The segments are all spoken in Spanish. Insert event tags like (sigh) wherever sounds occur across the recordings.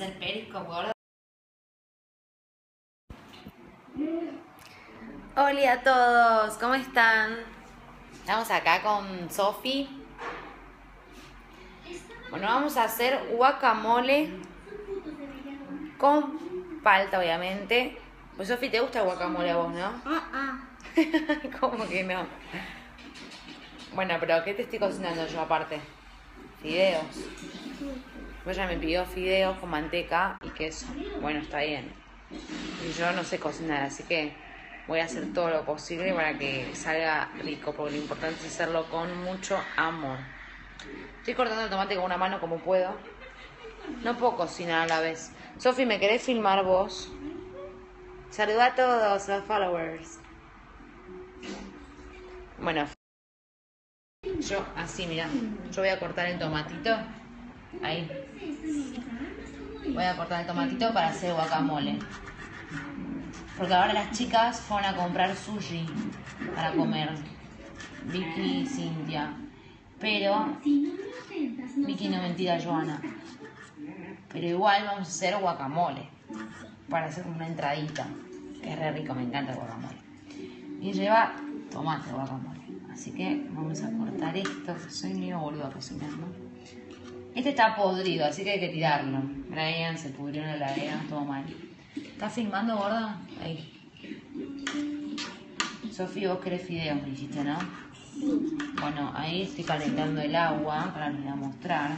hacer periscope, gordo. Hola a todos, ¿cómo están? Estamos acá con Sofi. Bueno, vamos a hacer guacamole con palta, obviamente. Pues Sofi, ¿te gusta el guacamole a vos, no? Ah, (laughs) ¿Cómo que no? Bueno, pero ¿qué te estoy cocinando yo aparte? Fideos. Pues ella me pidió fideos con manteca y queso. Bueno, está bien. Y yo no sé cocinar, así que voy a hacer todo lo posible para que salga rico, porque lo importante es hacerlo con mucho amor. Estoy cortando el tomate con una mano como puedo. No puedo cocinar a la vez. Sofi, ¿me querés filmar vos? Saluda a todos los followers. Bueno, yo así, mira, yo voy a cortar el tomatito. Ahí. Voy a cortar el tomatito para hacer guacamole. Porque ahora las chicas fueron a comprar sushi para comer. Vicky y Cintia. Pero. Vicky no mentira, Joana. Pero igual vamos a hacer guacamole. Para hacer una entradita. Que es re rico, me encanta el guacamole. Y lleva tomate guacamole. Así que vamos a cortar esto. Soy medio boludo cocinando. Este está podrido, así que hay que tirarlo. Brian se pudrió en la heladera, todo mal. ¿Estás filmando, gorda? Ahí. Sofía, vos querés fideos, dijiste, ¿no? Bueno, ahí estoy calentando el agua para les voy a mostrar.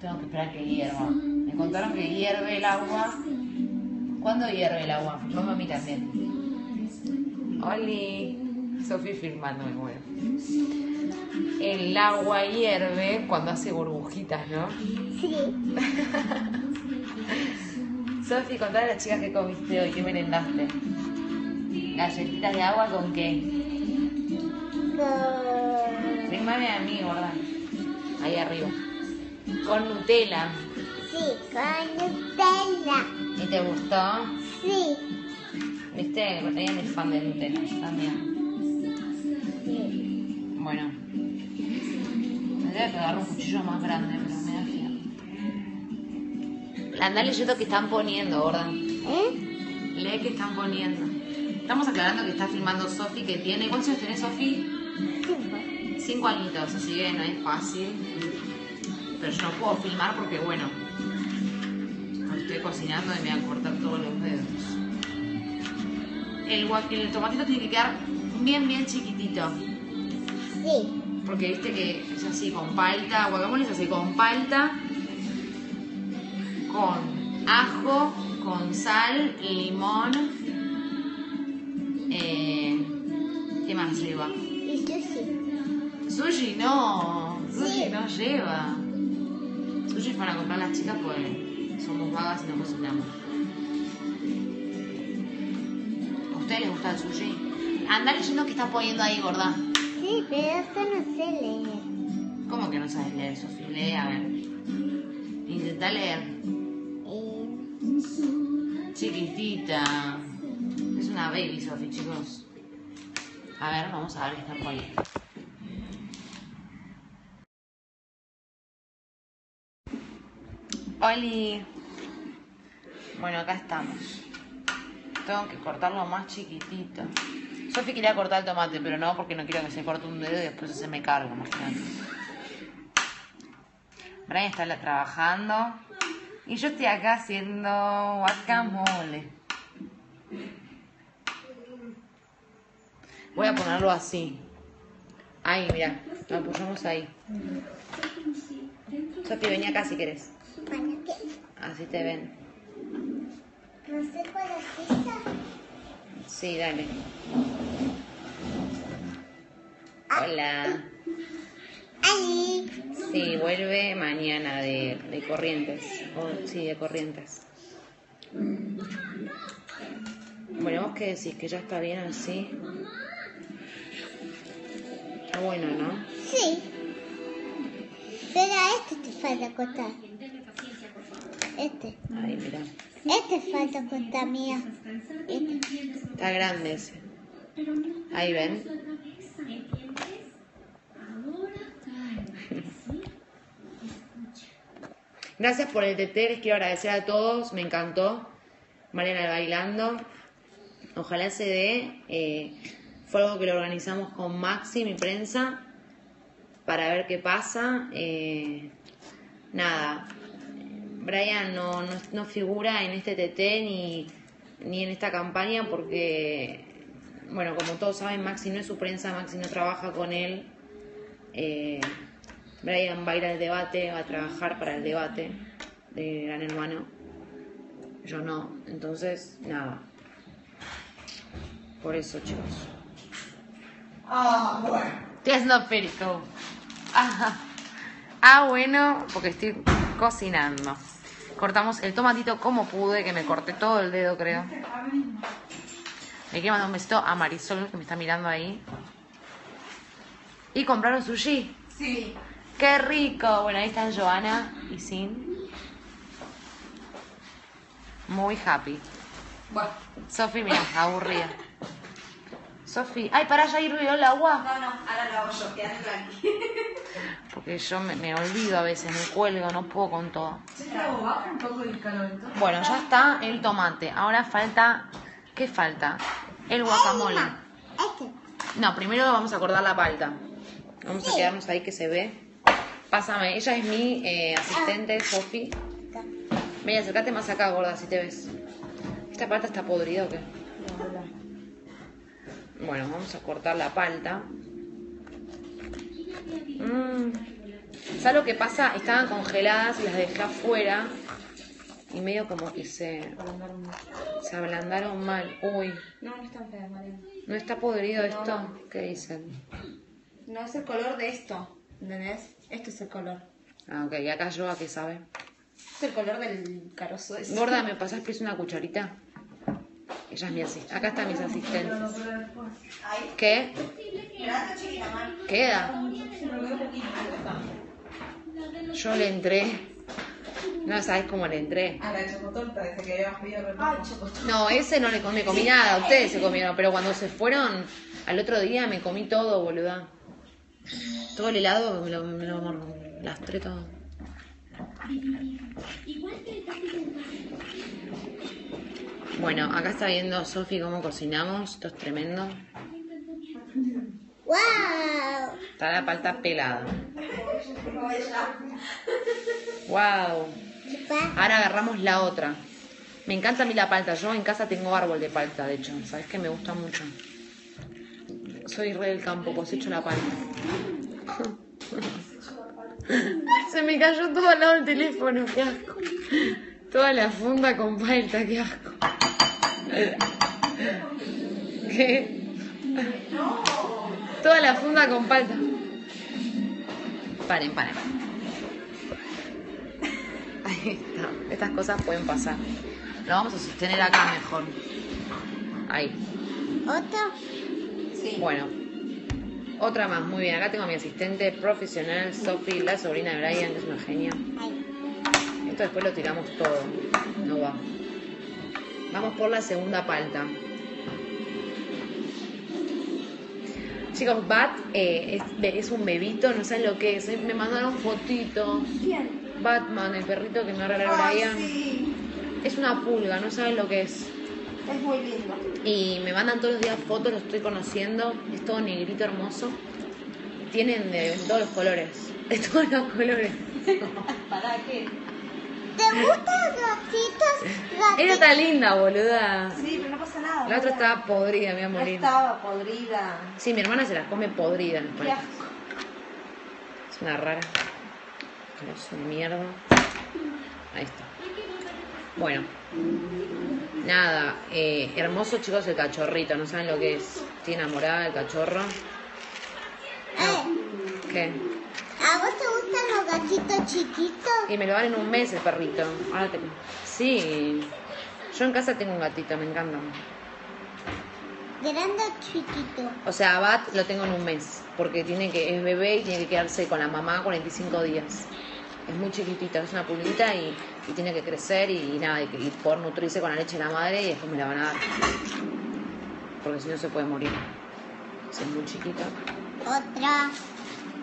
Tengo que esperar que hierva. Me contaron que hierve el agua. ¿Cuándo hierve el agua? Vamos a mí también. Oli. Sofía filmando, me muero. El agua hierve cuando hace burbujitas, ¿no? Sí. (laughs) Sofi, contale a las chicas que comiste hoy, qué merendaste. Galletitas de agua con qué? Con... A mí, gorda. Ahí arriba. Con Nutella. Sí, con Nutella. ¿Y te gustó? Sí. ¿Viste? Ella es fan de Nutella también. Agarrar un cuchillo más grande, pero me da frío. Anda leyendo que están poniendo, gorda. ¿Eh? Lee que están poniendo. Estamos aclarando que está filmando Sofi, que tiene. ¿Cuántos años tenés, Sofi? Cinco. Cinco añitos, así que no es fácil. Pero yo no puedo filmar porque, bueno, estoy cocinando y me voy a cortar todos los dedos. El, el tomatito tiene que quedar bien, bien chiquitito. Sí. Porque viste que es así, con palta. Guacamole es así, con palta, con ajo, con sal, limón. Eh, ¿Qué más lleva? Y sushi. Sushi no, sushi Sí. no lleva. Sushi para comprar las chicas pues somos vagas y no cocinamos. ¿A ustedes les gusta el sushi? Anda leyendo que están poniendo ahí, gorda. Sí, pero esto no sé leer. ¿Cómo que no sabes leer, Sofi? Lee, a ver. Intenta leer. Eh, Chiquitita. Es una baby, Sofi, chicos. A ver, vamos a ver qué están poniendo. Oli. Bueno, acá estamos. Tengo que cortarlo más chiquitito. Sofi quería cortar el tomate, pero no porque no quiero que se corte un dedo y después se me carga, imagínate. Brian está trabajando y yo estoy acá haciendo guacamole. Voy a ponerlo así. Ahí, mira, lo apoyamos ahí. Sofi, vení acá si querés. Así te ven. No sé cuál es esta. Sí, dale. Hola. Ahí. Sí, vuelve mañana de, de Corrientes. Oh, sí, de Corrientes. Bueno, vos qué decís, que ya está bien así. Está bueno, ¿no? Sí. Pero a este te falta cortar. Este. Ahí, mira. Este falta cortar, mía. Este. Está grande ese. Ahí ven. Gracias por el TT, les quiero agradecer a todos, me encantó. Mariana bailando. Ojalá se dé. eh, fue algo que lo organizamos con Maxi, mi prensa, para ver qué pasa. Eh, nada, Brian no, no, no figura en este TT ni, ni en esta campaña porque, bueno, como todos saben, Maxi no es su prensa, Maxi no trabaja con él. Eh, Brian va a ir al debate, va a trabajar para el debate de Gran Hermano. Yo no, entonces, nada. Por eso, chicos. Ah, bueno. Estoy haciendo perico. Ah, ah, bueno, porque estoy cocinando. Cortamos el tomatito como pude, que me corté todo el dedo, creo. Le quiero mandar un besito a Marisol, que me está mirando ahí. Y compraron sushi. Sí. ¡Qué rico! Bueno, ahí están Joana y Sin. Muy happy. Bueno. Sofi, mira, aburrida. Sofi, ay, para ya hirvió el agua. No, no, ahora lo hago yo, quédate tranqui. (laughs) Porque yo me, me olvido a veces, me cuelgo, no puedo con todo. Pero baja un poco el calor entonces. Bueno, ya está el tomate. Ahora falta. ¿Qué falta? El guacamole. Este. No, primero vamos a cortar la palta. Vamos a quedarnos ahí que se ve. Pásame, ella es mi eh, asistente, Sofi. Mira, acércate más acá, gorda, si te ves. ¿Esta palta está podrida o qué? Bueno, vamos a cortar la palta. Mm. ¿Sabes lo que pasa? Estaban congeladas y las dejé afuera. Y medio como que se, se ablandaron mal. Uy, No, no están feas, Mariana. ¿no está podrido esto? ¿Qué dicen? No es el color de esto, ¿entendés? Este es el color. Ah, ok, y acá yo a qué sabe. Es el color del carozo ese. Gorda, ¿me pasás please una cucharita? Ella es mi asistente. Acá están mis asistentes. ¿Qué? ¿Queda? Yo le entré. No sabes cómo le entré. A la chocotorta, ese que pedido. No, ese no le comí, comí nada. Ustedes se comieron. Pero cuando se fueron al otro día me comí todo, boluda. Todo el helado me lo, me lo mor- lastré todo. Bueno, acá está viendo Sofi cómo cocinamos. Esto es tremendo. ¡Wow! Está la palta pelada. Wow. Ahora agarramos la otra. Me encanta a mí la palta. Yo en casa tengo árbol de palta, de hecho. ¿Sabes que me gusta mucho? Soy re del campo, cosecho la palta. (laughs) Se me cayó todo al lado del teléfono, qué asco. Toda la funda con palta, qué asco. ¿Qué? Toda la funda con palta. Paren, paren. Ahí está. Estas cosas pueden pasar. Lo vamos a sostener acá mejor. Ahí. ¿Otro? Sí. Bueno. Otra más. Muy bien. Acá tengo a mi asistente profesional, Sophie, la sobrina de Brian, que es una genia. Esto después lo tiramos todo. No va. Vamos por la segunda palta. Chicos, Bat eh, es, un bebito, no saben lo que es. eh. Me mandaron fotitos. ¿Quién? Batman, el perrito que me regaló Brian. sí. Es una pulga, no saben lo que es. Es muy lindo. Y me mandan todos los días fotos, lo estoy conociendo. Es todo negrito hermoso. Tienen de todos los colores. (laughs) De todos los colores. (laughs) ¿Para qué? ¿Te gustan gatitos? Era tan linda, boluda. Sí, pero no pasa nada. La otra estaba podrida, me iba a No morir. estaba podrida. Sí, mi hermana se las come podridas. me Qué asco. Es una rara. Pero es una mierda. Ahí está. Bueno. Nada. eh, hermoso, chicos, el cachorrito. No saben lo que es. Estoy enamorada del cachorro. Eh, ¿Qué? ¿A vos te gustan los gatitos chiquitos? Y me lo dan en un mes el perrito. Ahora te... Sí. Yo en casa tengo un gatito, me encanta. Grande o chiquito. O sea, a Bat lo tengo en un mes, porque tiene que es bebé y tiene que quedarse con la mamá 45 días. Es muy chiquitita, es una pulguita y, y tiene que crecer y, y nada, y, y poder nutrirse con la leche de la madre y después me la van a dar. Porque si no se puede morir. Si es muy chiquita. Otra.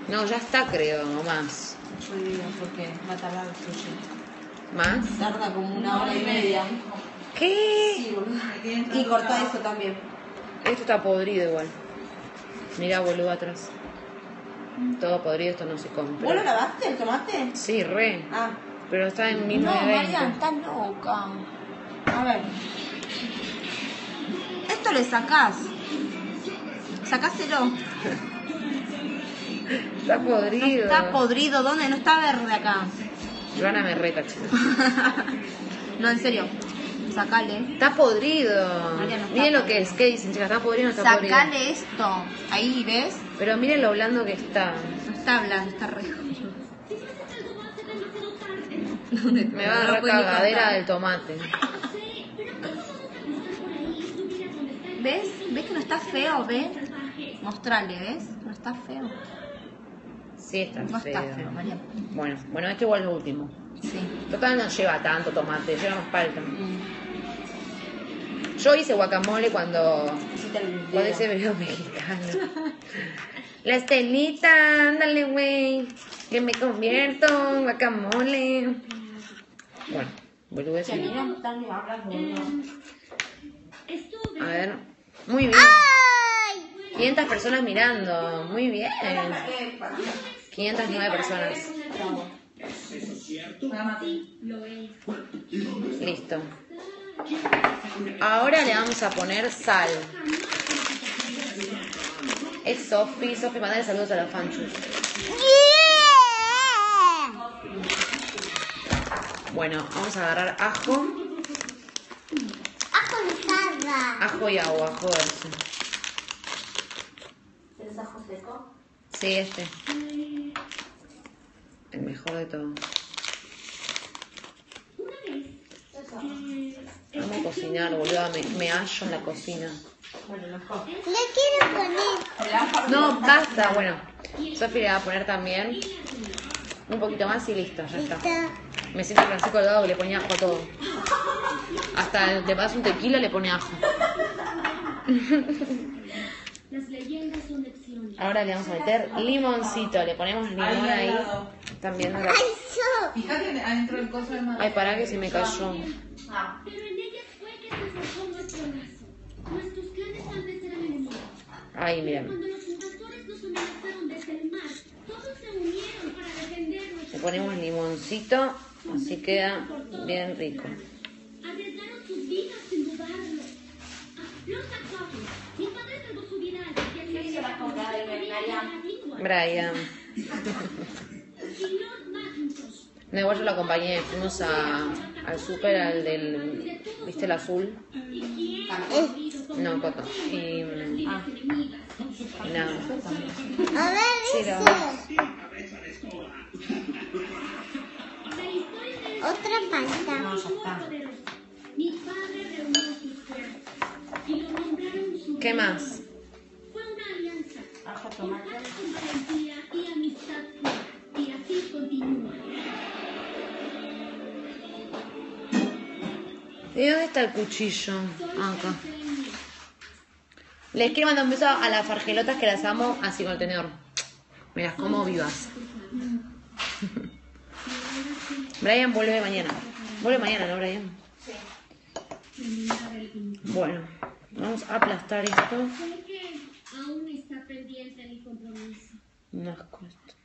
No, ya está creo, no más. Yo digo, porque va a tardar el sushi. ¿Más? Tarda como una hora y media. ¿Qué? Sí, boludo. Y corta eso también. Esto está podrido igual. Mira, boludo, atrás. Todo podrido, esto no se compra. ¿Vos lo lavaste el tomate? Sí, re. Ah. Pero está en No, 1920. Marian, estás loca. A ver. Esto le sacás. Sacáselo. Está podrido. Está podrido. ¿Dónde? No está verde acá. Joana me reta, chicos. (laughs) no, en serio. Sacale. Está podrido. Miren lo que es. ¿Qué dicen, chicas? ¿Está podrido o no está podrido? Sacale esto. Ahí, ¿ves? Pero miren lo blando que está. No está hablando, está re Me (laughs) va a dar cagadera del tomate. ¿Ves? ¿Ves que no está feo? ¿Ves? Mostrale, ¿ves? No está feo. Sí, está No feo. está feo, María. Bueno, bueno, este igual es lo último. Sí. Total no lleva tanto tomate, lleva más palta. Mm. Yo hice guacamole cuando Hiciste el Con dedo. ese video mexicano. La estelita, ándale, güey. Que me convierto en guacamole. Bueno, boludo Che, mira, están de hablas, boludo. A ver. Muy bien. 500 personas mirando. Muy bien. 509 personas. Listo. Ahora le vamos a poner sal. Es Sofi. Sofi, mandale saludos a los fanchus. Bueno, vamos a agarrar ajo. Ajo en salsa. Ajo y agua, joderse. ¿Es ajo seco? Sí, este. El mejor de todo. Vamos a cocinar, boludo. Me, me hallo en la cocina. Le quiero poner. No, basta. Bueno, Sofi le va a poner también un poquito más y listo, ya está. Me siento Francisco Delgado que le ponía ajo a todo. Hasta le das un tequila le pone ajo. (laughs) Ahora le vamos a meter limoncito. Le ponemos limón Ahí ahí. yo. Fíjate adentro del coso de madera. Ay, pará que se me cayó. Ah. Pero en ellas fue que se forjó nuestro lazo. Nuestros clanes vez eran enemigos. Ay, miren. Cuando los invasores nos amenazaron desde el mar, todos se unieron para defender Le ponemos limoncito. Así queda bien rico. Arriesgaron sus vidas sin dudarlo. Ah, Los sajones. Mi padre salvó su vida al que ¿Qué hizo la compra de Marian? Brian. No, igual yo lo acompañé. Fuimos a, al súper, al del. ¿Viste el azul? No, Coto. Y. mm, y nada. A ver, Sí, Otra. No, ya está. Mi padre reunió sus fuerzas y lo nombraron su ¿Qué más? Fue una valentía y amistad pura. Y así continúa. ¿Y dónde está el cuchillo? Ah, acá. Les quiero mandar un beso a las fargelotas que las amo así con el tenedor. Me las como vivas. (laughs) Brian vuelve mañana. Vuelve mañana, ¿no, Brian? Bueno, vamos a aplastar esto. Que aún está pendiente mi compromiso. Un asco esto.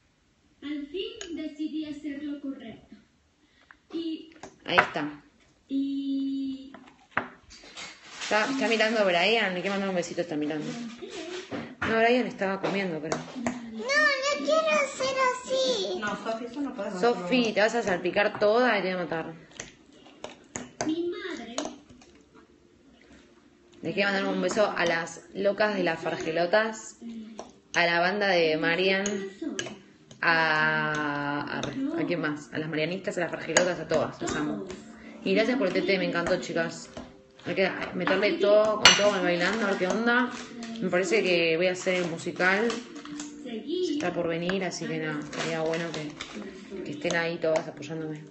Al fin decidí hacer lo correcto. Y. Ahí está. Y. Está, está mirando a Brian. Le quiero mandar un besito, está mirando. No, Brian estaba comiendo, creo. No, no quiero hacer así. No, Sofi, eso no puedes Sofi, te vas a salpicar toda y te voy a matar. Mi madre. Le quiero mandar un beso a las locas de las fargelotas, a la banda de Marian, a, a, ¿a quién más? A las marianistas, a las fargelotas, a todas, las amo. Y gracias por el TT, me encantó, chicas. Hay que todo, con todo, bailando, a ver qué onda. Me parece que voy a hacer el musical, está por venir, así que nada, estaría bueno que, estén ahí todas apoyándome.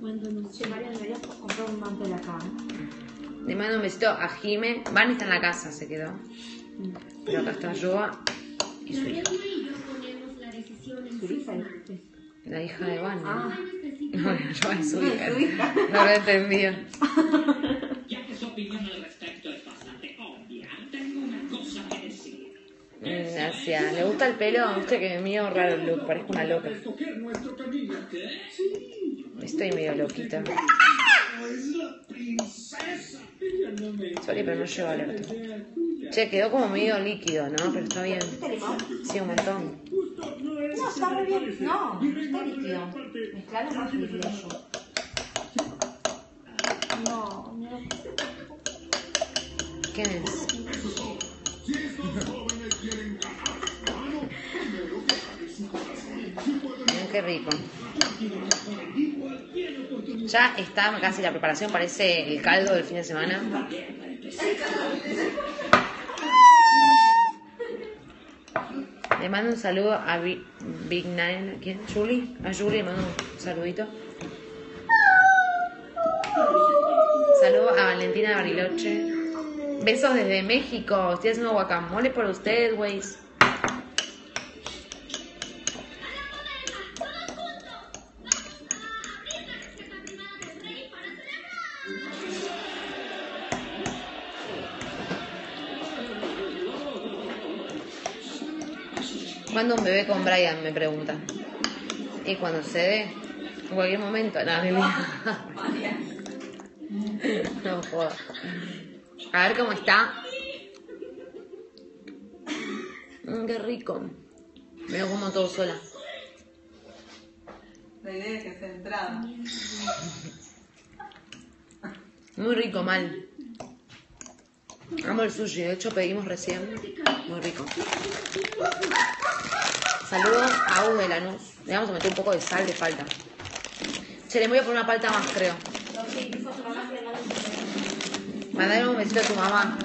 cuando nos Che, María, deberías comprar un mantel acá. Le mando un besito a Jime. Van está en la casa, se quedó. Pero acá está Joa y su hija. La decisión en ¿Su sus hija? de Van. Ah, No, yo es (laughs) su hija. No lo entendió. Ya que su opinión al respecto es bastante obvia, tengo una cosa que decir. Mm, Gracias. ¿Le gusta el pelo? Viste que mío raro el look, parezco una loca. Escoger nuestro camino. ¿Qué? Sí. Estoy medio loquita. Es la princesa. Sorry, pero no llevo alerta. Che, quedó como medio líquido, ¿no? Pero está bien. Sí, un montón. No, está muy bien. No, está líquido. Mezclalo más líquido. No, no. ¿Quién es? (laughs) rico. Ya está casi la preparación, parece el caldo del fin de semana. Le mando un saludo a Big, Nine, ¿a ¿quién? Julie. A Julie le mando un saludito. Saludo a Valentina Bariloche. Besos desde México. Estoy haciendo guacamole por ustedes, güeyes. ¿Cuándo un bebé con Brian? Me pregunta. Y cuando se dé, en cualquier momento. Vida. No joda. A ver cómo está. Mm, qué rico. Me lo como todo sola. La idea es que sea entrada. Muy rico, mal. Amo el sushi, de hecho pedimos recién. Muy rico. Saludos a U de Lanús. Le vamos a meter un poco de sal de falta. Che, le voy a poner una palta más, creo. Mandale un besito a tu mamá.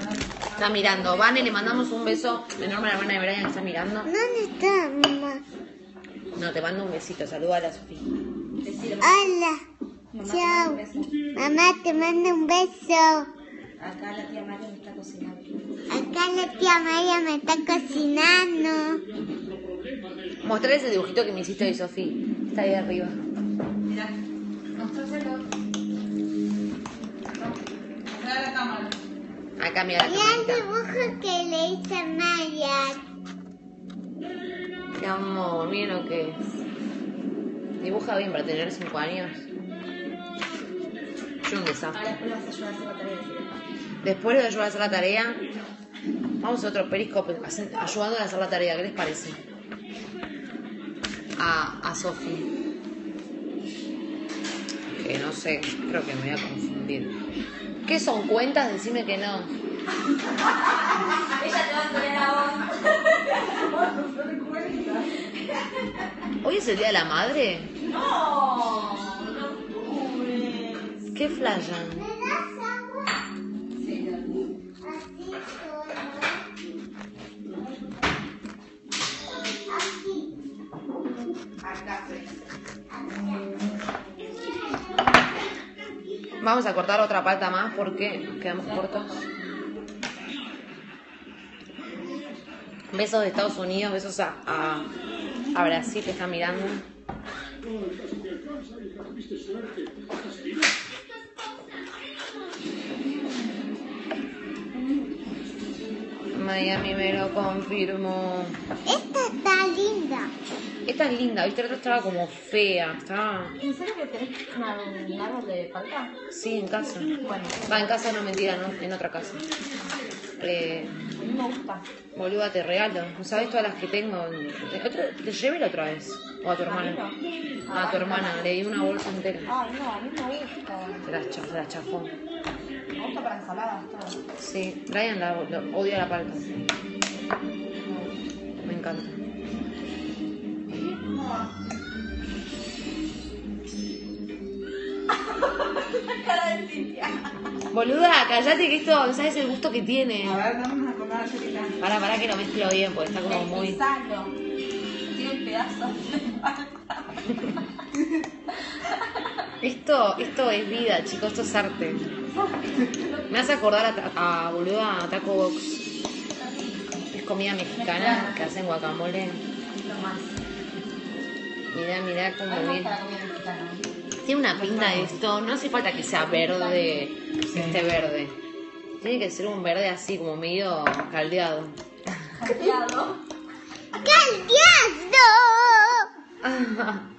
Está mirando. Vane, le mandamos un beso enorme a la hermana de Brian que está mirando. ¿Dónde está mamá? No, te mando un besito. Saluda a la Sofía. Hola. Chao. Mamá, te mando un beso. Acá la tía María me está cocinando. Acá la tía María me está cocinando. Mostrarle ese dibujito que me hiciste hoy, Sofía. Está ahí arriba. Mira. Mostráselo. Mostrar la cámara. Acá, mira la Mira el camarita. dibujo que le hice a Maya. Qué amor, miren lo que es. Dibuja bien para tener 5 años. Yo un desastre. Ahora después vas a ayudar a hacer la tarea. Después de ayudar a hacer la tarea, vamos a otro periscope ayudando a hacer la tarea. ¿Qué les parece? A, a Sofi. Que no sé, creo que me voy a confundir. ¿Qué son cuentas? Decime que no. Ella te va a poner a ¿Hoy es el Día de la Madre? No, no octubre. ¿Qué flashan? Vamos a cortar otra palta más porque quedamos cortos. Besos de Estados Unidos, besos a, a, a Brasil que está mirando. Miami me lo confirmó. Esta está linda. Esta es linda, viste, la otra estaba como fea. Estaba. ¿En serio que tenés una, un árbol de palta? Sí, en casa. Bueno, Va, en casa no mentira, no, en otra casa. Eh, a mí me gusta. boluda, te regalo. ¿No sabes todas las que tengo? Te, te llevé la otra vez. O a tu hermana. A tu hermana, le di una bolsa entera. Ay, no, a mí me gusta. Se la, cha- se la chafó. Me gusta para ensaladas, todo. Sí, Brian la, lo- odia la palta. Me encanta. (laughs) Cara de Cintia. Boluda, callate que esto, no sabes el gusto que tiene. A ver, dame una comida chiquita. Para, para que lo mezclo bien, porque está como muy. Salo. Tiene pedazos de palta. (laughs) Esto, esto es vida, chicos, esto es arte. Me hace acordar a, a boluda a Taco Box. Es comida mexicana que hacen guacamole. Mirá, mirá cómo mexicana. Tiene una pinta esto, no hace falta que sea verde, que esté verde. Tiene que ser un verde así, como medio caldeado. Caldeado. (laughs) ¡Caldeado! (laughs)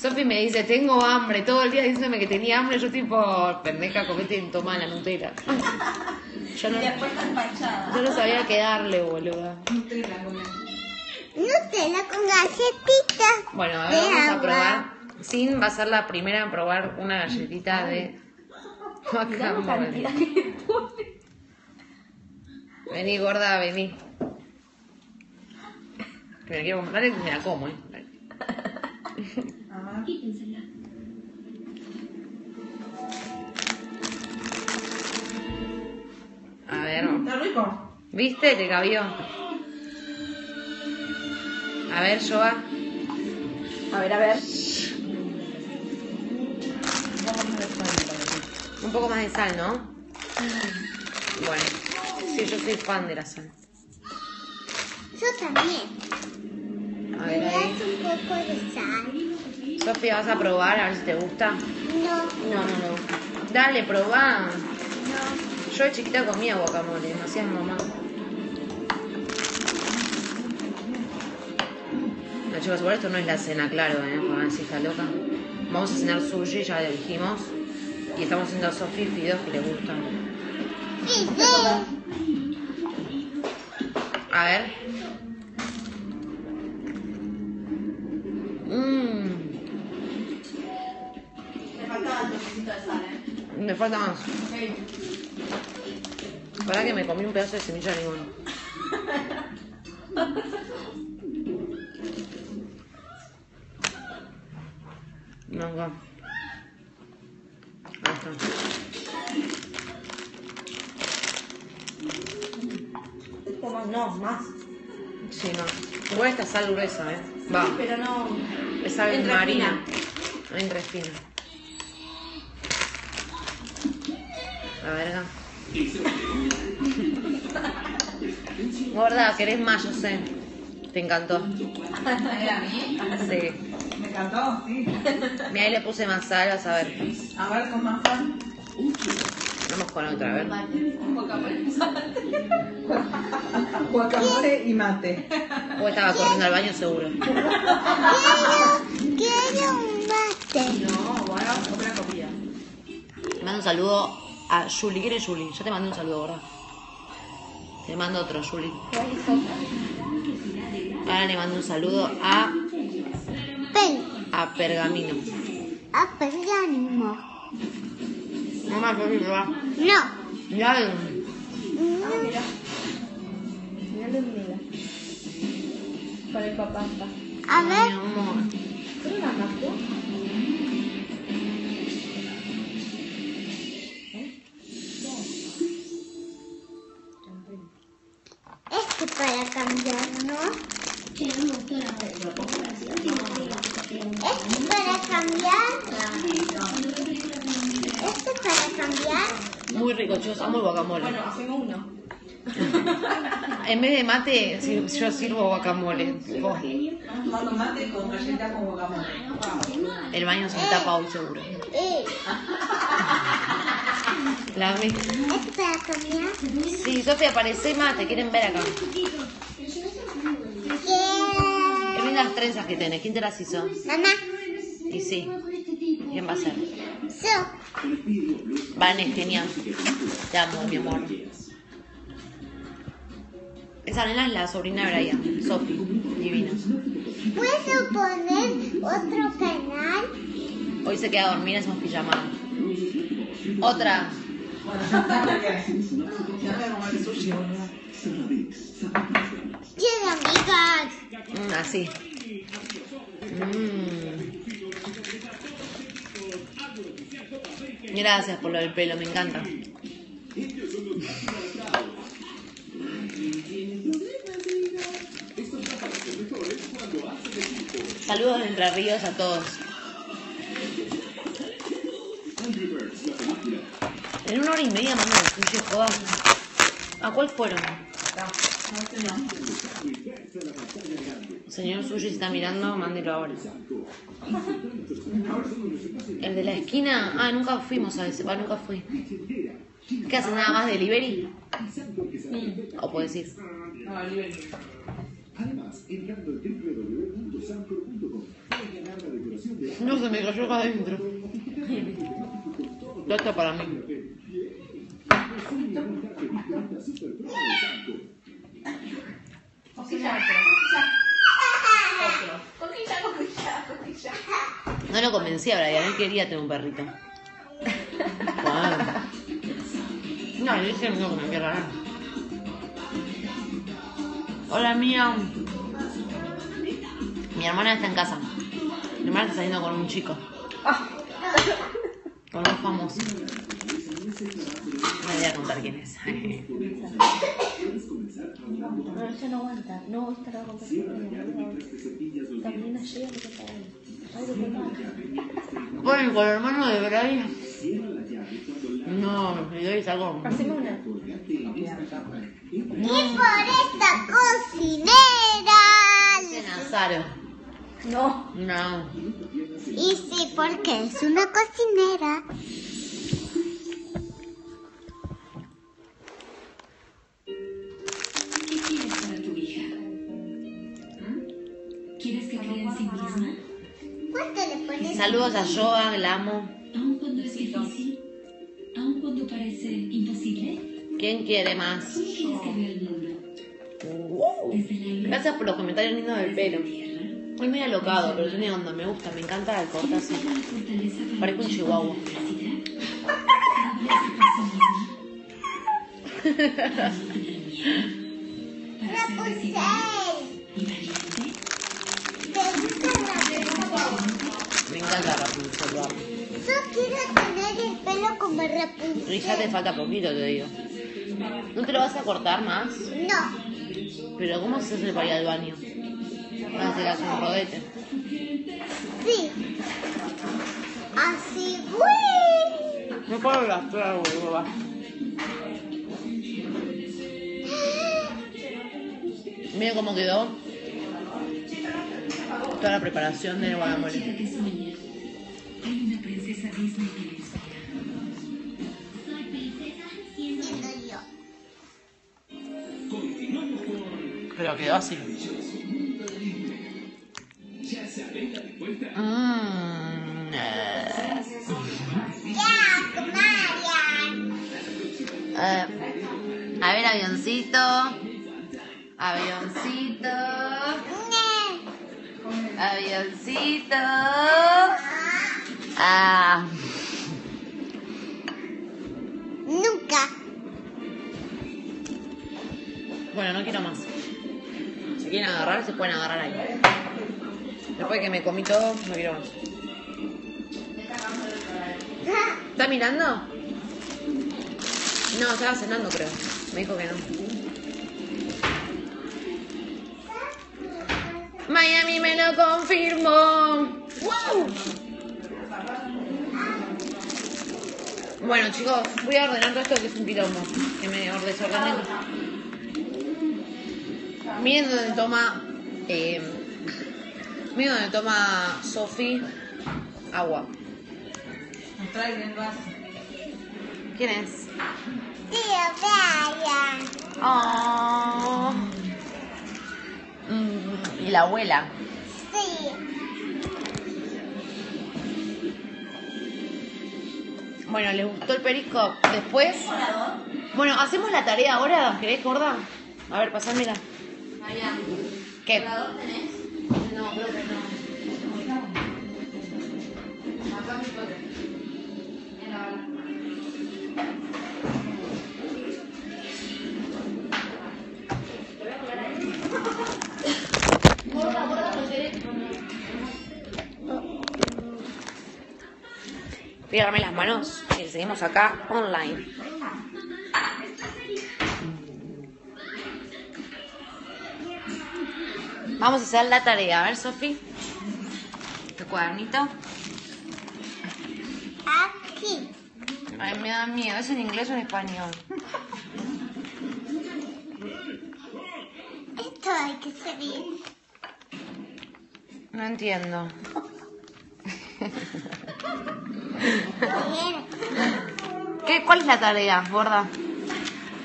Sofi me dice, tengo hambre, todo el día diciéndome que tenía hambre, yo tipo, pendeja, comete toma la Nutella. Yo no, Y yo no sabía qué darle, boluda. Nutella comí. Nutella con galletitas. Bueno, a ver, vamos a probar. Sin va a ser la primera en probar una galletita de guacamole. Vení, gorda, vení. Que me la quiero comer, dale, me la como, eh. Quítensela. A ver, Está rico. ¿viste? Te cabió. A ver, Joa. A ver, a ver. Un poco más de sal, ¿no? Bueno, sí, yo soy fan de la sal. Yo también. A Me ver ahí. das un poco de sal. Sofía, ¿vas a probar? A ver si te gusta. No, No, no, no. Dale, probá. no. Yo de chiquita comía guacamole, me mamá. No, chicos, por esto no es la cena, claro, ¿eh? Porque van a decir, está loca. Vamos a cenar sushi, ya lo dijimos. Y estamos haciendo a Sofía fideos que le gustan. Sí, sí. A ver. Falta más. Para que me comí un pedazo de semilla de limón. No, acá. Ahí está. No, más. Sí, no. Igual esta sal gruesa, ¿eh? Va. Sí, pero no. Es sal Entra marina. Entra verga. Gorda, querés más, yo sé. Te encantó. ¿Era a mí? Sí. Me encantó, sí. Mira, ahí le puse más sal, vas a ver. A ver, con más sal. Vamos con otra, a ver. Guacamole. Y mate. O estaba corriendo al baño seguro. Quiero, quiero un mate. No, bueno, otra comida. Te mando un saludo a Julie. ¿Quién es? Ya te mandé un saludo, ¿verdad? Te mando otro, Julie. ¿Cuál es otra? Ahora le mando un saludo a, a Pergamino. A pergamino. No más, Julie, ¿verdad? No. Ya, Ah, mira. Mira. Con el papá está. A mi ver. amor. ¿Pero la Este para cambiar, ¿no? Este para cambiar. Este para cambiar. Muy rico, chicos. Amo el guacamole. Bueno, hacemos uno. En vez de mate, yo sirvo guacamole. Tomando mate con galleta con guacamole. el baño se me tapa hoy seguro. (laughs) La para. Sí, Sofía, aparece mate. ¿Quieren ver acá? Qué lindas trenzas que tenés. ¿Quién te las hizo? Mamá. Y sí. ¿Quién va a ser? So. Vane, genial. Te amo, mi amor. Esa nena es la sobrina de Brian, Sophie, divina. ¿Puedo poner otro canal? Hoy se queda a dormir, hacemos pijamada. Otra. Quiero amigas. Así. Mm. Gracias por lo del pelo, me encanta. Saludos de Entre Ríos a todos. En una hora y media mandan el suyo, jodas. ¿A cuál fueron? No sé, no. Señor Sushi si está mirando, mándelo ahora. El de la esquina. Ah, nunca fuimos a ese. Va, nunca fui. ¿Qué hacen nada más delivery? O puedes ir. No. No se me cayó acá adentro. (laughs) Ya está para mí. Coquilla, coquilla. Coquilla, coquilla, coquilla. No lo convencí a Brian, él quería tener un perrito. Ah. No, yo dije no, que me quiero ganar. Hola, mía. Mi hermana está en casa. Mi hermana está saliendo con un chico. Con un famoso. No voy a contar quién es. No, ella no aguanta. No, esta la va a contar. También llega porque está ahí. Ay, de verdad. Bueno, con el hermano de Brian. No, le doy algo. Haceme una. Y por esta cocinera. De Nazaro. No. No. Y sí, porque es una cocinera. Saludos a Joa, la amo. Aun cuando es difícil, aun cuando parece imposible, ¿Quién quiere más? Gracias por los comentarios lindos del pelo. Muy muy alocado, pero tiene onda, me gusta, me encanta el corte así. Parezco un chihuahua. (laughs) Rapunzel. Yo quiero tener el pelo como Rapunzel. Y ya te falta poquito, te digo. ¿No te lo vas a cortar más? No, Pero ¿cómo se hace para ir al baño? Vas a hacer así un rodete. sí. Así, uy. No puedo gastar, hueva. Mira cómo quedó toda la preparación de guacamole. Pero quedó así. Mm, eh, eh, a ver, avioncito. Avioncito. Avioncito. Ah, Nunca. bueno, no quiero más. Quieren agarrar, se pueden agarrar ahí. Después que me comí todo, quiero más. ¿Está mirando? No, estaba cenando, creo. Me dijo que no. Miami me lo confirmó. ¡Wow! Bueno, chicos, voy a ordenar todo esto que es un quilombo. Que me desordené. Miren dónde toma. Eh, miren dónde toma Sofi agua. El vaso. ¿Quién es? Tío Brian. Oh. Mm, y la abuela. Sí. Bueno, ¿les gustó el perisco? Después. Bueno, ¿hacemos la tarea ahora? ¿Querés, gorda? A ver, pasámela. ¿Qué? No, creo que no. Voy a agarrarme las manos y seguimos acá online. Vamos a hacer la tarea. A ver, Sofi. Tu cuadernito. Aquí. Ay, me da miedo. ¿Es en inglés o en español? Esto hay que seguir. No entiendo. Bien. ¿Qué, ¿Cuál es la tarea, gorda?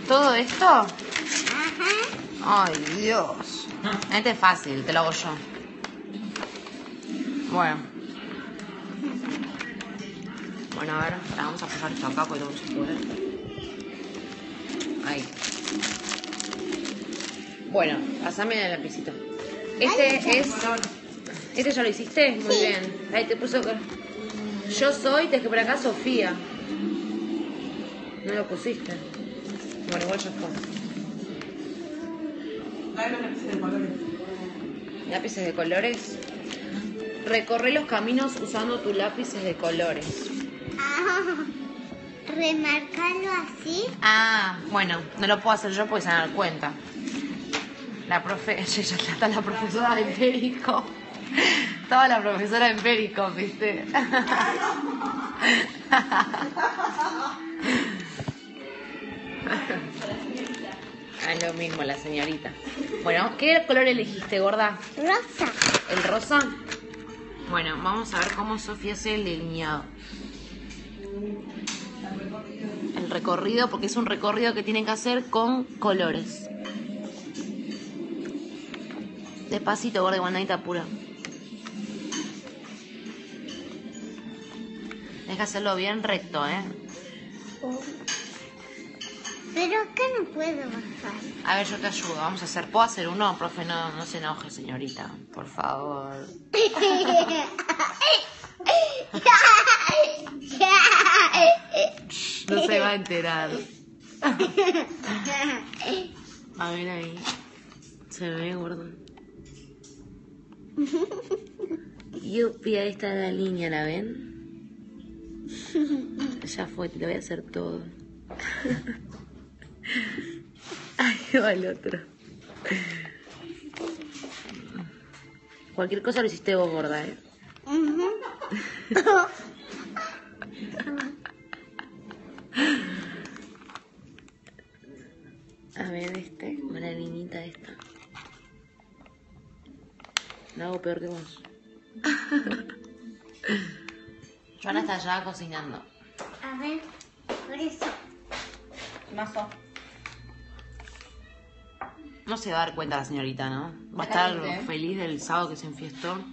¿Todo esto? Ajá. Ay, Dios. (laughs) Este es fácil, te lo hago yo. Bueno. Bueno, a ver, ahora vamos a pasar esto acá porque no se puede. Ahí. Bueno, pasame el lapicito. Este es. ¿Este ya lo hiciste? Muy Sí. bien. Ahí te puso. Yo soy, te que por acá Sofía. No lo pusiste. Bueno, igual ya fue. Lápices de colores. Recorre los caminos usando tus lápices de colores. Ah, remarcarlo así. Ah, bueno, no lo puedo hacer yo porque se van a dar cuenta. La profe, (laughs) ya está la profesora de empírico. Estaba la profesora de empírico, ¿viste? (laughs) Ah, es lo mismo, la señorita. Bueno, ¿qué color elegiste, gorda? Rosa. ¿El rosa? Bueno, vamos a ver cómo Sofía hace el delineado. El recorrido, porque es un recorrido que tienen que hacer con colores. Despacito, gorda, guanadita pura. Deja hacerlo bien recto, ¿eh? Pero acá no puedo bajar. A ver, yo te ayudo. Vamos a hacer. ¿Puedo hacer uno? Profe, no, no se enoje, señorita. Por favor. (laughs) No se va a enterar. A ver ahí. Se ve, gordo. Yupi, ahí está la línea, ¿la ven? Ya fue, te lo voy a hacer todo. (laughs) Ahí va el otro. Cualquier cosa lo hiciste vos, gorda, ¿eh? A ver, este, la niñita esta. Lo hago peor que vos. Joana está ya cocinando. A ver, por eso. Mazo. No se va a dar cuenta la señorita, ¿no? Va a estar feliz del sábado que se enfiestó. (laughs)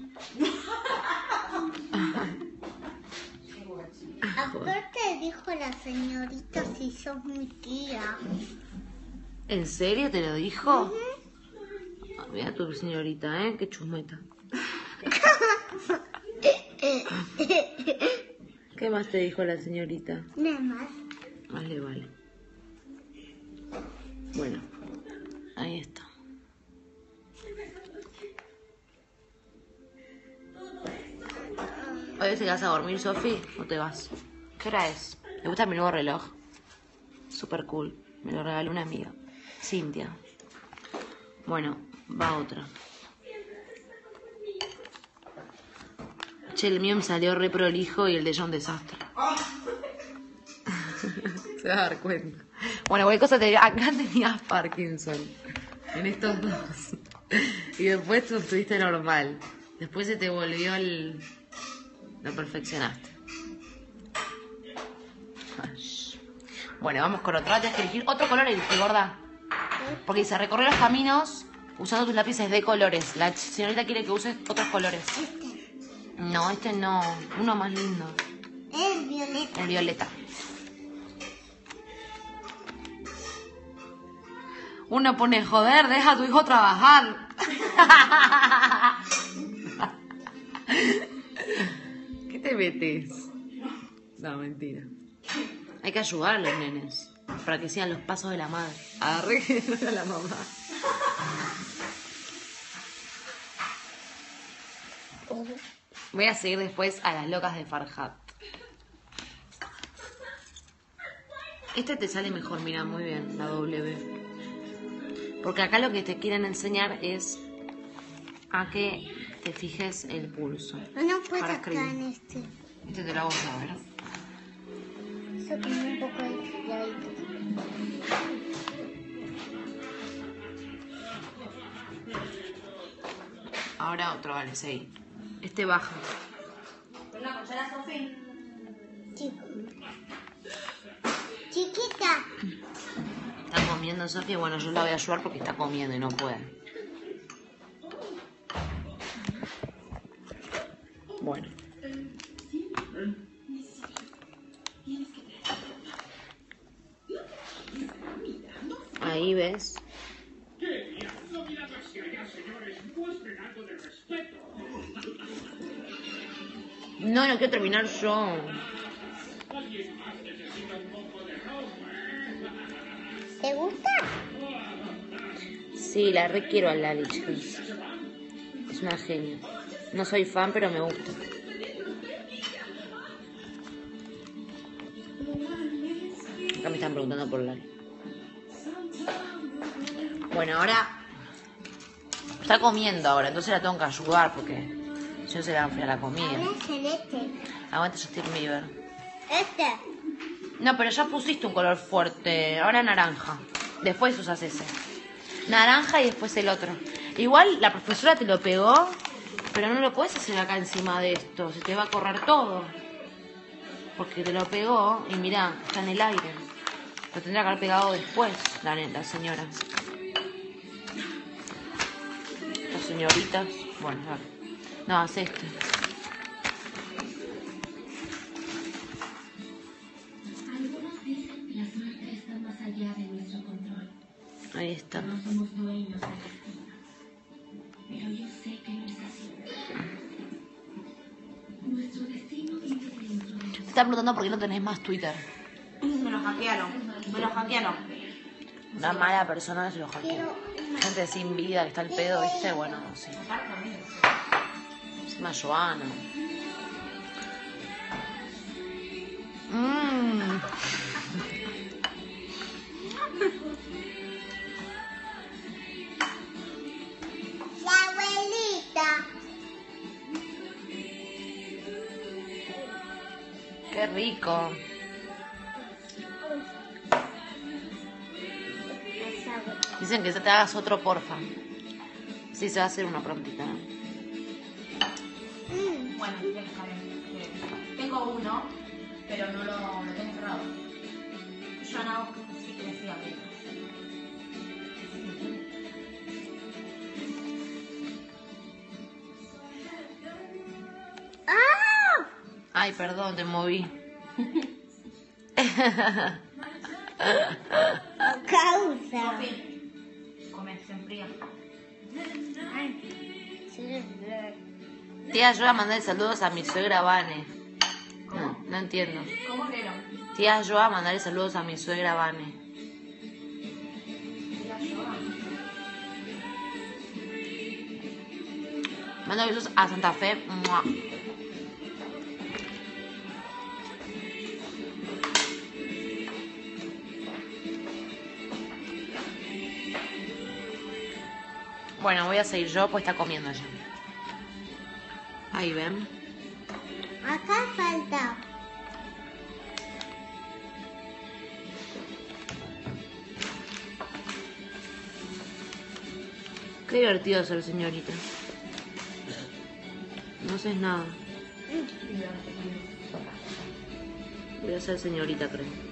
Aparte dijo la señorita si sos mi tía. ¿En serio te lo dijo? Ah, Mira tu señorita, ¿eh? Qué chusmeta. (laughs) ¿Qué más te dijo la señorita? Nada más. Más le vale. Bueno, ahí está. Hoy te vas a dormir, Sofi, o te vas. ¿Qué hora es? ¿Le gusta mi nuevo reloj? Super cool. Me lo regaló una amiga. Cintia. Bueno, va otra. Che, el mío me salió re prolijo y el de John desastre. (laughs) Se va a dar cuenta. Bueno, cualquier cosa te diré, acá tenías Parkinson. En estos dos. (laughs) Y después tú estuviste normal. Después se te volvió el. Lo perfeccionaste. Ay. Bueno, vamos con otro. Tienes que elegir otro color elegí, gorda. Porque dice recorrer los caminos usando tus lápices de colores. La señorita quiere que uses otros colores. No, este no. Uno más lindo. Es violeta. El violeta. Uno pone, joder, deja a tu hijo trabajar. (laughs) ¿Qué te metes? No, mentira. Hay que ayudar a los nenes para que sigan los pasos de la madre. Agarré (laughs) era la mamá. Voy a seguir después a las locas de Farhat. Este te sale mejor, mira, muy bien, la W. Porque acá lo que te quieren enseñar es a que te fijes el pulso. No puedo Para acá escribir. en este. Este te lo hago a ver. Eso tiene un poco de chilladito. Ahora otro, vale, seguí. Este baja. Una cuchara, Sofi. Chico. Chiquita. (laughs) Comiendo Sofía. Bueno, yo la voy a ayudar porque está comiendo y no puede. Bueno. Ahí ves. No, no quiero terminar yo. Sí, la requiero a Lali, chicos. Es una genia. No soy fan, pero me gusta. Acá me están preguntando por Lali. Bueno, ahora está comiendo ahora, entonces la tengo que ayudar porque si no se le va a enfriar la comida. Aguanta Justin Bieber. Este. No, pero ya pusiste un color fuerte. Ahora naranja. Después usas ese. Naranja y después el otro. Igual la profesora te lo pegó, pero no lo puedes hacer acá encima de esto. Se te va a correr todo. Porque te lo pegó y mirá, está en el aire. Lo tendría que haber pegado después, la, la señora. Las señoritas. Bueno, vale. No, haz este. Algunos de Te están preguntando por qué no tenés más Twitter. Me lo hackearon. Me lo hackearon. Una mala persona que se lo hackeó. Quiero Gente sin vida que está el pedo, ¿viste? Bueno, sí. Encima Joana. Mmm. Rico. Dicen que te hagas otro, porfa. Sí, se va a hacer una prontita. ¿no? Mm, Bueno. Eh, Tengo uno, pero no lo, lo tengo cerrado. Yo no sí que decía abrir. ¡Ah! Ay, perdón, te moví. Causa. Come, se enfría. Tía, ayuda a mandar saludos a mi suegra Vane. No, no entiendo. ¿Cómo que no? Tía, ayuda a mandar saludos a mi suegra Vane. Mando besos a Santa Fe. Bueno, voy a seguir yo, pues está comiendo ella. Ahí ven. Acá falta. Qué divertido ser señorita. No haces nada. Voy a ser señorita, creo.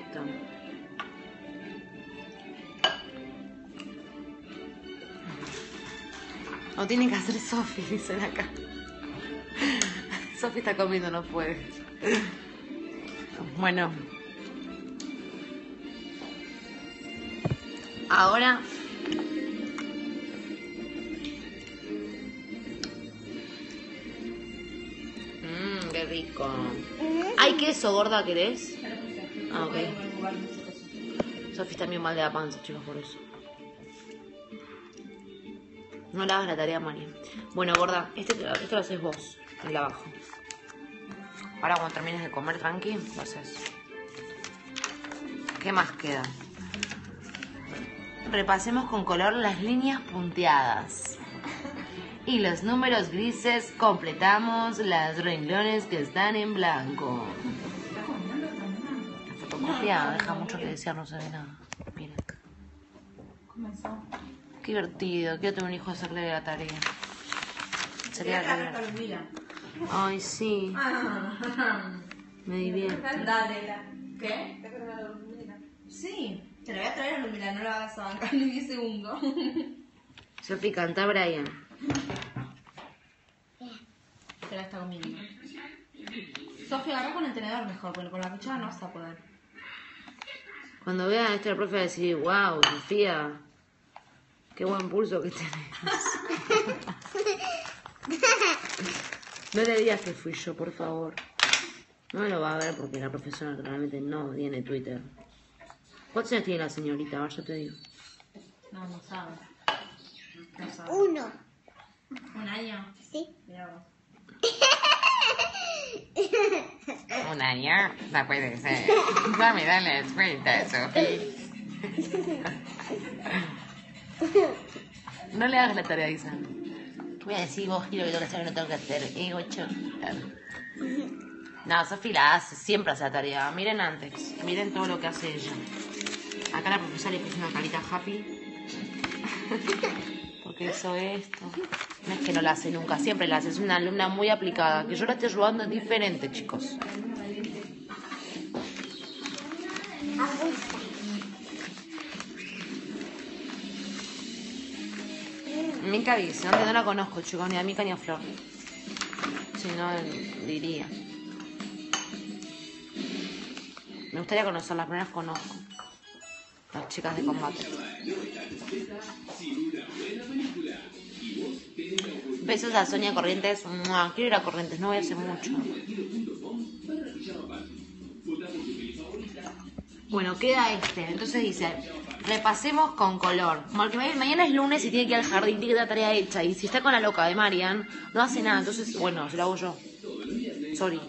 Perfecto. O tiene que hacer Sofi, dicen acá. Sofi está comiendo, no puede. Bueno. Ahora. Mmm, qué rico. ¿Hay queso, gorda, querés? Ah, ok. Sofi bien mal de la panza, chicos, por eso. No le hagas la tarea, María. Bueno, gorda, este, esto lo haces vos. Y la bajo. Ahora cuando termines de comer tranqui, lo haces. ¿Qué más queda? Repasemos con color las líneas punteadas. Y los números grises completamos las renglones que están en blanco. La fotocopia deja mucho que desear, no se ve nada. Miren. Comenzó. Qué divertido, quiero tener un hijo a hacerle la tarea. Sería Mira, acá divertido. Ay, sí, me divierte. Dale. ¿Qué? Sí, te la voy a traer a Lumila, no la vas a bancar ni 10 segundos. (laughs) Sofi, canta Brian. Se la está comiendo. Sofía, agarra con el tenedor mejor, porque con la cuchara no vas a poder. Cuando vea esto, el profe va a decir, wow, Sofía, qué buen pulso que tenés. No le digas que fui yo, por favor. No me lo va a ver porque la profesora realmente no tiene Twitter. ¿Cuántos años tiene la señorita? A ver, yo te digo. No, no sabe. No sabe. Uno. ¿Un año? Sí. Mira vos. (laughs) Un año, no puede ser. Dale cuenta, Sofía. No le hagas la tarea, Isa. Voy a decir vos, Giro, que tengo que hacer no tengo que hacer. Eh, ocho. No, Sofi la hace, siempre hace la tarea. Miren antes, miren todo lo que hace ella. Acá la profesora le puso una carita happy. (laughs) Porque hizo esto. No es que no la hace nunca, siempre la hace. Es una alumna muy aplicada. Que yo la esté ayudando es diferente, chicos. Mica dice, no, no la conozco, chicos, ni a Mica ni a Flor. Si no, diría. Me gustaría conocerlas, pero no las conozco. Las chicas de combate. Besos a Sonia Corrientes. Mua, Quiero ir a Corrientes, no voy a hacer mucho. Bueno, queda este. Entonces dice, repasemos con color. Mañana es lunes y tiene que ir al jardín, tiene que tener tarea hecha. Y si está con la loca de Marian, no hace nada. Entonces, bueno, se lo hago yo. Sorry.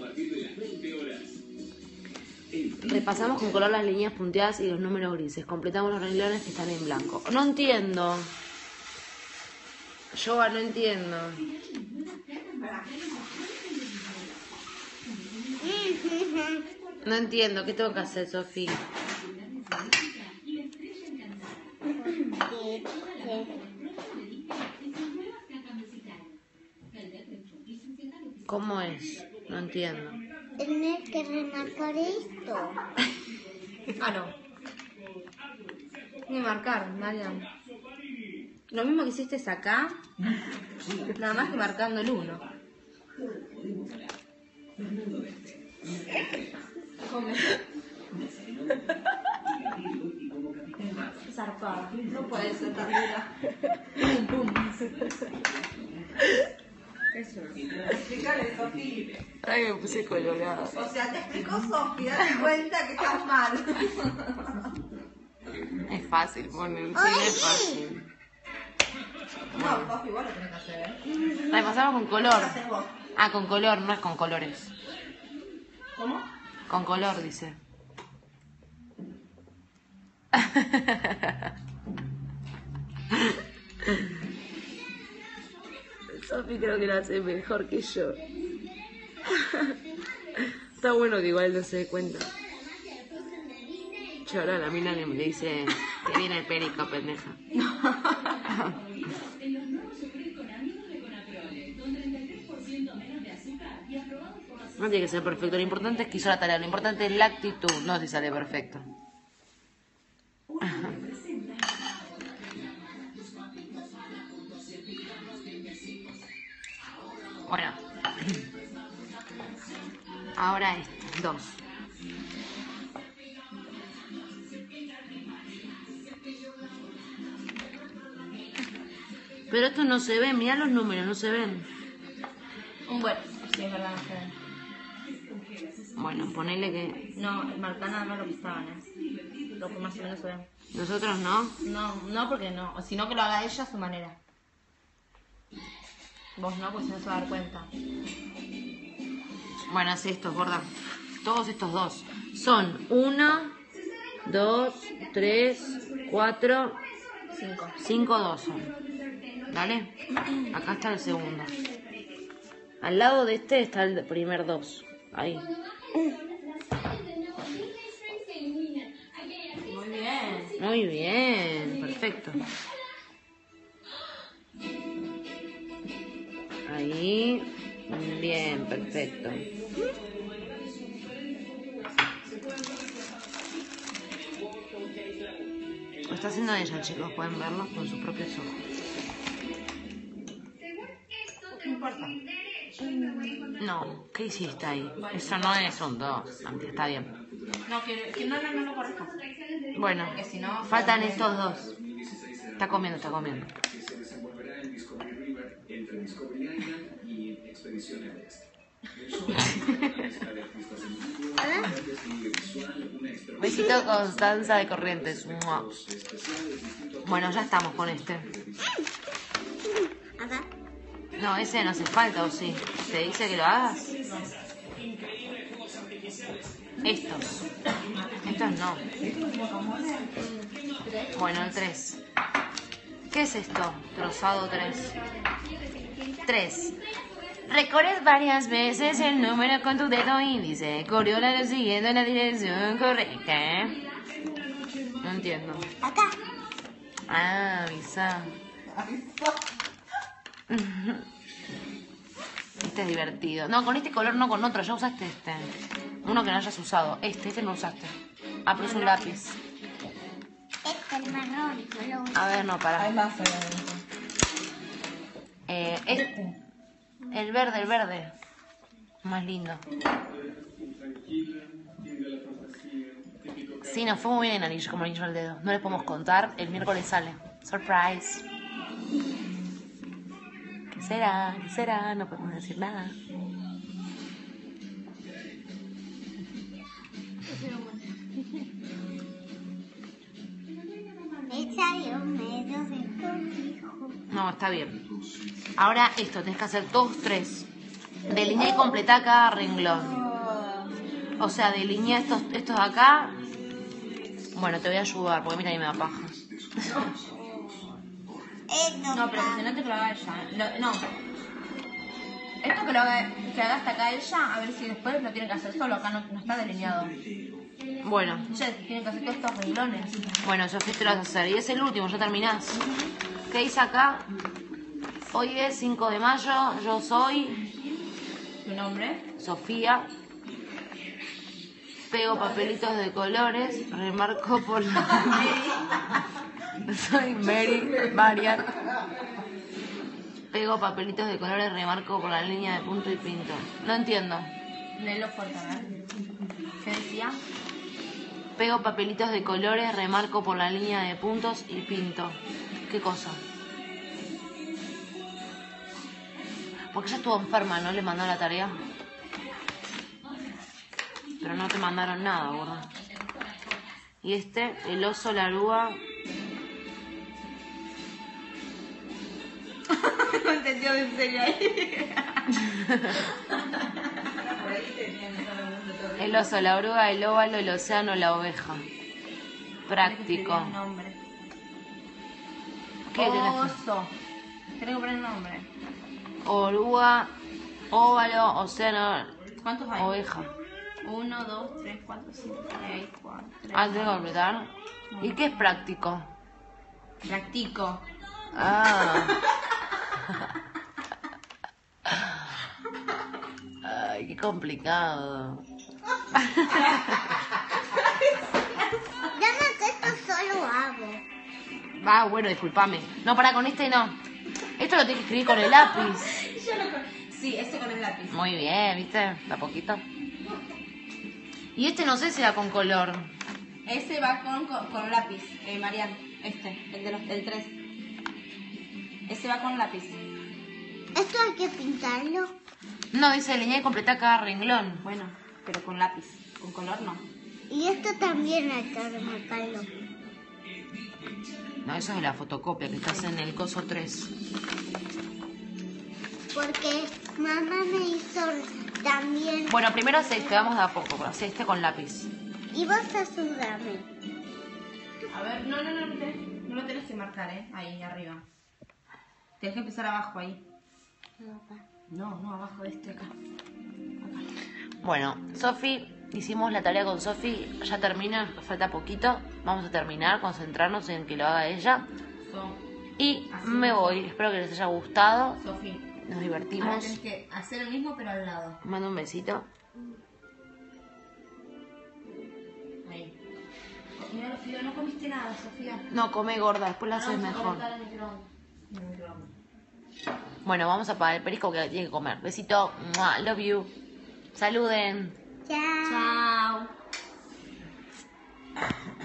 Repasamos con color las líneas punteadas y los números grises. Completamos los renglones que están en blanco. No entiendo. Yo no entiendo. No entiendo. ¿Qué tengo que hacer, Sofía? ¿Cómo es? No entiendo. Tienes que remarcar esto. (laughs) Ah, no. Ni marcar, Mariam. Lo mismo que hiciste acá, nada más que marcando el 1. Zarpada. No puede ser tan dura. Pum, pum. Eso. Explícale, Sofía. Ay, me puse colorada. O sea, te explicó Sofía, date cuenta que estás mal. Es fácil poner. Sí, es fácil. No, vos lo tenés que hacer, ¿eh? Repasamos con color. ¿Qué haces vos? Ah, con color, no es con colores. ¿Cómo? Con color, dice. (laughs) Sofi creo que lo hace mejor que yo. (laughs) Está bueno que igual no se dé cuenta. Che, ahora la mina le, dice que viene el perico, pendeja. No tiene que ser perfecto, lo importante es que hizo la tarea, lo importante es la actitud, no si sale perfecto. Bueno. Ahora este, dos. Pero esto no se ve, mirá los números, no se ven. Bueno, sí, es verdad, no se ve. Bueno, ponele que No, marca nada más lo que estaban, ¿eh? Lo que más o menos se ve. nosotros no. No, no porque no, sino que lo haga ella a su manera. Vos no, pues no se va a dar cuenta. Bueno, haz estos, gorda. Todos estos dos. Son uno, dos, tres, cuatro, Cinco. cinco, dos son. ¿Dale? Acá está el segundo. Al lado de este está el primer dos. Ahí. Muy bien. Muy bien, perfecto. Ahí. Bien, perfecto. Lo está haciendo ella, chicos. Pueden verlo con sus propios ojos. Importa. No, ¿qué hiciste ahí? Eso no es un 2. Santi, está bien. No, que, que no, no, no lo. Bueno, Que si no, faltan estos dos. Está comiendo, está comiendo. Besito Constanza de Corrientes. Bueno, ya estamos con este. Acá. No, ese no hace falta, ¿o sí? ¿Te dice que lo hagas? Estos. Estos no. Bueno, el 3. ¿Qué es esto? Trozado 3. 3. Recorres varias veces el número con tu dedo índice. Coriólalo siguiendo la dirección correcta. No entiendo. Acá. Ah, avisa. (laughs) Este es divertido. No, con este color no, con otro. Ya usaste este. Uno que no hayas usado. Este, este no usaste. Ah, pero es un lápiz. Este es marrón. Lo. A ver, no, Hay para. más obviamente. Eh, este. El verde, el verde. Más lindo. Sí, nos fue muy bien anillo, como anillo al dedo. No les podemos contar. El miércoles sale. Surprise. ¿Qué será? ¿Qué será? No podemos decir nada. No, está bien. Ahora esto, tenés que hacer todos tres. Delinea y completá cada renglón. O sea, delinea estos, estos de acá. Bueno, te voy a ayudar, porque mira, ahí me da paja. No, pero que si no te que lo haga ella. Lo- no. Esto que lo haga, que haga hasta acá ella, a ver si después lo tiene que hacer solo. Acá no, no está delineado. Bueno, Ella tiene que hacer todos estos renglones. bueno, Sofía, te lo vas a hacer. Y es el último, ya terminás. ¿Qué dice acá? Hoy es 5 de mayo, yo soy Tu nombre. Sofía. Pego papelitos de colores, remarco por la... (laughs) (laughs) (laughs) Soy Mary, Marian. Pego papelitos de colores, remarco por la línea de punto y pinto. No entiendo. Léelo. ¿Qué decía? Pego papelitos de colores, remarco por la línea de puntos y pinto. ¿Qué cosa? Porque ella estuvo enferma, ¿no? Le mandó la tarea. Pero no te mandaron nada, gorda. Y este, el oso, la arúa. (laughs) No entendió en serio ahí. El oso, la oruga, el óvalo, el océano, la oveja. Práctico. El nombre. ¿Qué tenés que- Oso. Tenés que poner el nombre. Oruga, óvalo, océano, ¿Cuántos hay? oveja. Uno, dos, tres, cuatro, cinco, seis, cuatro, tres. Ah, tengo que completar. ¿Y qué es práctico? Practico. Ah. (laughs) Ay, qué complicado. Dame que esto solo hago. Va, bueno, discúlpame. No, para con este no. Esto lo tengo que escribir con el lápiz. (laughs) Sí, este con el lápiz. Muy bien, ¿viste? De a poquito. Y este no sé si era con color. Ese va con, con, con lápiz, eh, Marian. Este, el de los, el 3. Ese va con lápiz. Esto hay que pintarlo. No, dice línea y completa cada renglón. Bueno, pero con lápiz. Con color no. Y esto también hay que remarcarlo. No, eso es de la fotocopia, que estás en el coso 3. porque mamá me hizo también. Bueno, primero se quedamos de a poco, pero este con lápiz. Y vos ayúdame. A ver, no, no, no, no lo tenés que marcar, ¿eh? Ahí, arriba. Tienes que empezar abajo, ahí. No, no, abajo de este acá. Bueno, Sofi, hicimos la tarea con Sofi, ya termina, falta poquito. Vamos a terminar, concentrarnos en que lo haga ella. So, Y me voy, espero que les haya gustado. Sofi, Nos ahora divertimos. tenés que hacer el mismo, pero al lado. Mando un besito. Ahí. Mira fideos, no comiste nada, Sofía. No, come gorda, después lo Ahora haces mejor. calentar el microondas. En el microondas. Bueno, vamos a pagar el perisco que tiene que comer. Besito. Love you. Saluden. Chao. Chao.